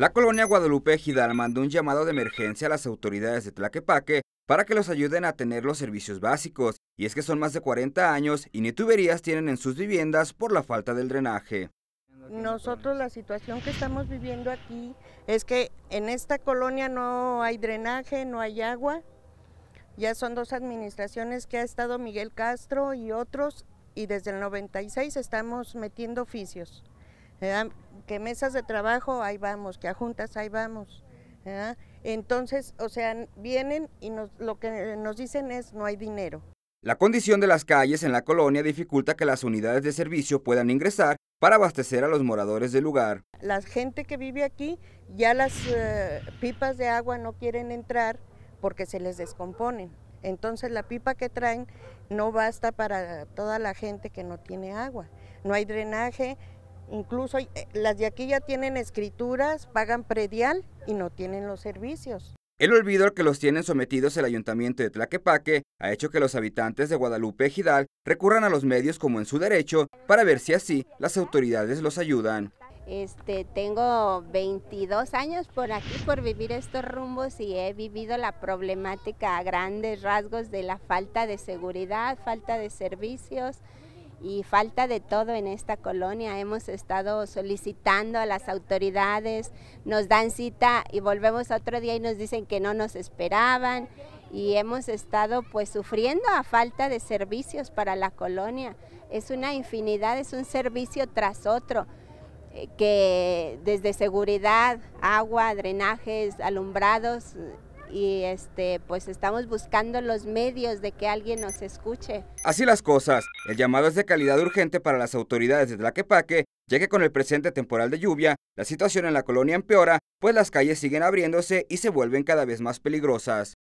La colonia Guadalupe Ejidal mandó un llamado de emergencia a las autoridades de Tlaquepaque para que los ayuden a tener los servicios básicos, y es que son más de 40 años y ni tuberías tienen en sus viviendas por la falta del drenaje. Nosotros la situación que estamos viviendo aquí es que en esta colonia no hay drenaje, no hay agua. Ya son dos administraciones que ha estado Miguel Castro y otros y desde el 96 estamos metiendo oficios. Que mesas de trabajo, ahí vamos, que a juntas, ahí vamos. Entonces, o sea, vienen y nos, lo que nos dicen es no hay dinero. La condición de las calles en la colonia dificulta que las unidades de servicio puedan ingresar para abastecer a los moradores del lugar. La gente que vive aquí, ya las eh, pipas de agua no quieren entrar porque se les descomponen. Entonces la pipa que traen no basta para toda la gente que no tiene agua. No hay drenaje, incluso eh, las de aquí ya tienen escrituras, pagan predial y no tienen los servicios. El olvido al que los tienen sometidos el ayuntamiento de Tlaquepaque ha hecho que los habitantes de Guadalupe Ejidal recurran a los medios como en su derecho para ver si así las autoridades los ayudan. Este, tengo 22 años por aquí por vivir estos rumbos y he vivido la problemática a grandes rasgos de la falta de seguridad, falta de servicios, y falta de todo en esta colonia. Hemos estado solicitando a las autoridades, nos dan cita y volvemos otro día y nos dicen que no nos esperaban y hemos estado pues sufriendo a falta de servicios para la colonia. Es una infinidad, es un servicio tras otro eh, que desde seguridad, agua, drenajes, alumbrados, y este pues estamos buscando los medios de que alguien nos escuche. Así las cosas, el llamado es de calidad urgente para las autoridades de Tlaquepaque, ya que con el presente temporal de lluvia, la situación en la colonia empeora, pues las calles siguen abriéndose y se vuelven cada vez más peligrosas.